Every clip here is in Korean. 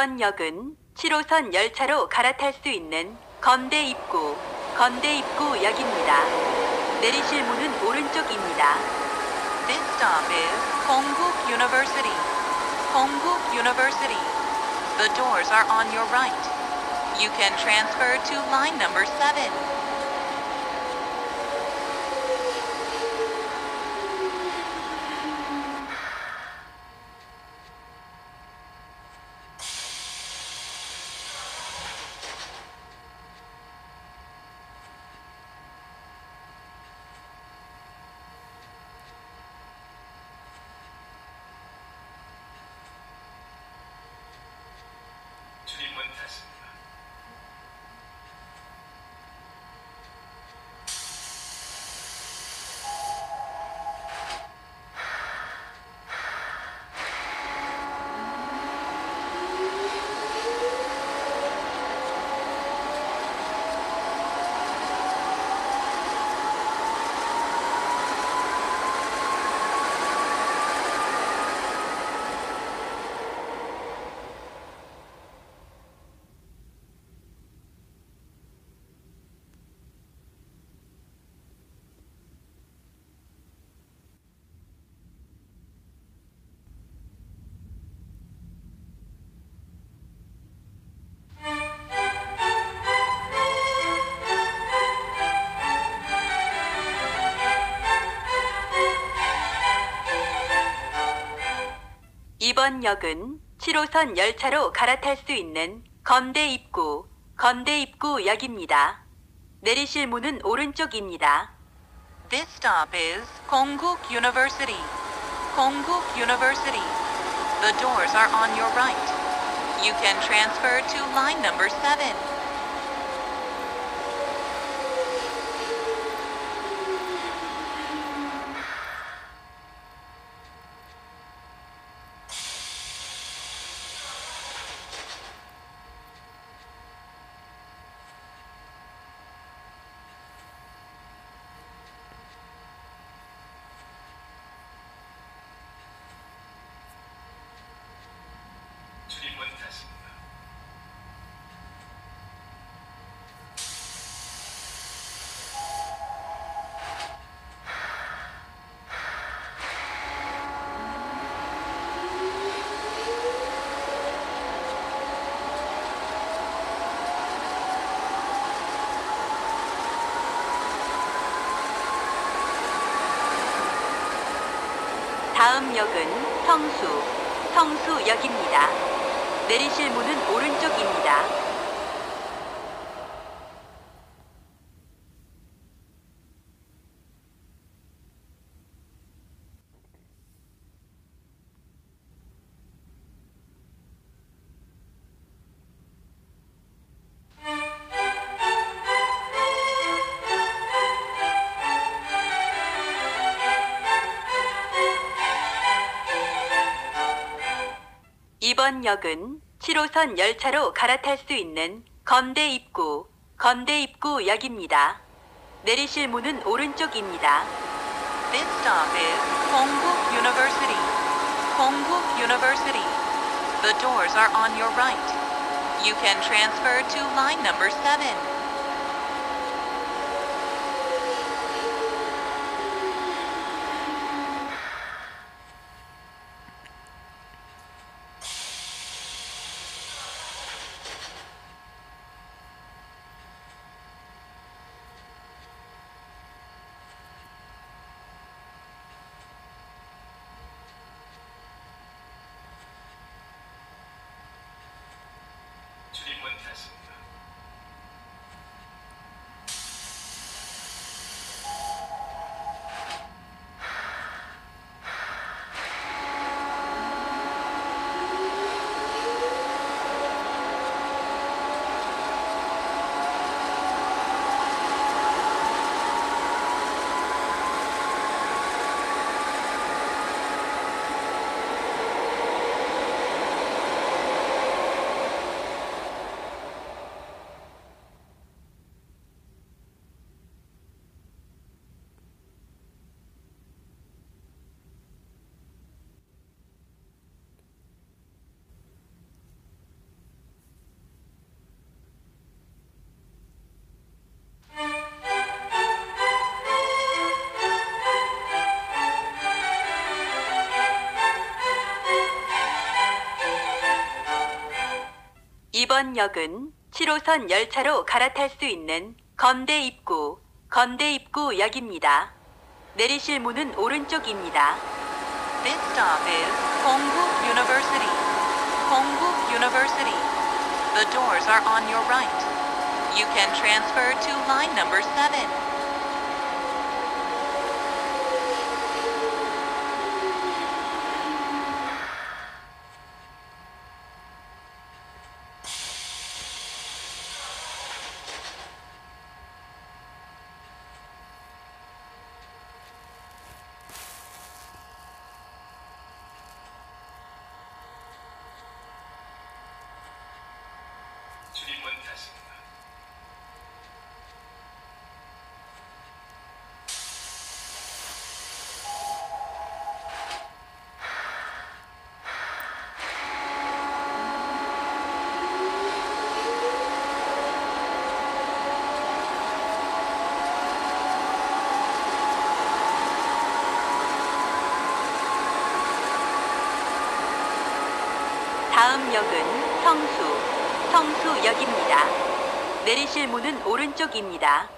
이번 역은 7호선 열차로 갈아탈 수 있는 건대 입구, 건대 입구 역입니다. 내리실 문은 오른쪽입니다. This stop is Kongguk University. Kongguk University. The doors are on your right. You can transfer to line number 7. 1번 역은 7호선 열차로 갈아탈 수 있는 건대 입구, 건대 입구 역입니다. 내리실 문은 오른쪽입니다. This stop is Kongguk University. Kongguk University. The doors are on your right. You can transfer to line number 7. 다음 역은 성수, 성수역입니다. 내리실 문은 오른쪽입니다. 이번 역은 7호선 열차로 갈아탈 수 있는 건대 입구, 건대 입구 역입니다. 내리실 문은 오른쪽입니다. This stop is Kongguk University. Kongguk University. The doors are on your right. You can transfer to line number 7. 이번 역은 7호선 열차로 갈아탈 수 있는 건대 입구, 건대 입구 역입니다. 내리실 문은 오른쪽입니다. This stop is Kongguk University. Kongguk University. The doors are on your right. You can transfer to line number 7. 출입문 닫습니다. 다음 역은 성수, 성수역입니다. 내리실 문은 오른쪽입니다.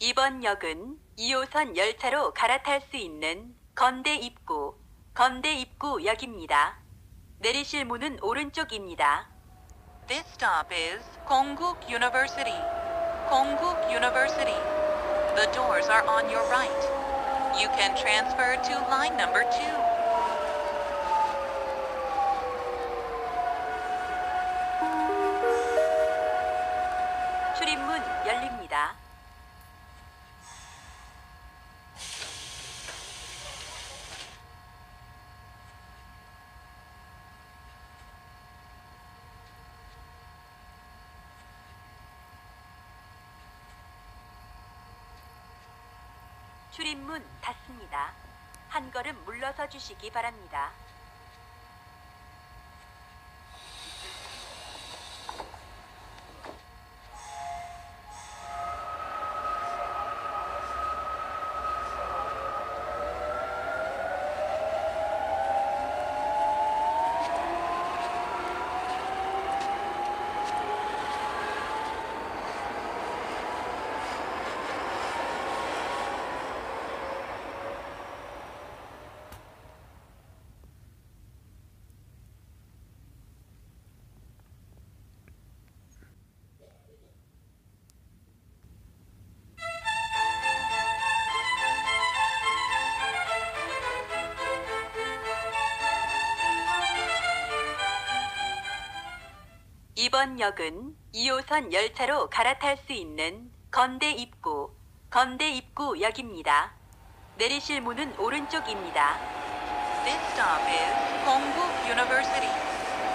이번 역은 2호선 열차로 갈아탈 수 있는 건대 입구, 건대 입구역입니다. 내리실 문은 오른쪽입니다. This stop is Kongguk University. Kongguk University. The doors are on your right. You can transfer to line number 2. 출입문 닫습니다. 한 걸음 물러서 주시기 바랍니다. 이번 역은 2호선 열차로 갈아탈 수 있는 건대 입구, 건대 입구 역입니다. 내리실 문은 오른쪽입니다. This stop is Kongguk University.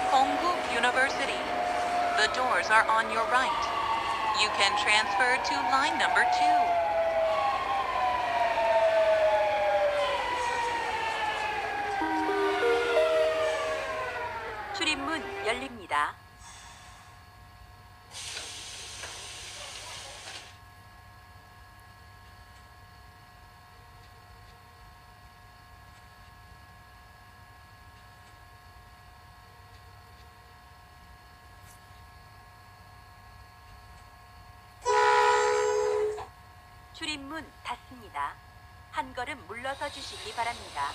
Kongguk University. The doors are on your right. You can transfer to line number 2. 출입문 열립니다. 출입문 닫습니다. 한 걸음 물러서 주시기 바랍니다.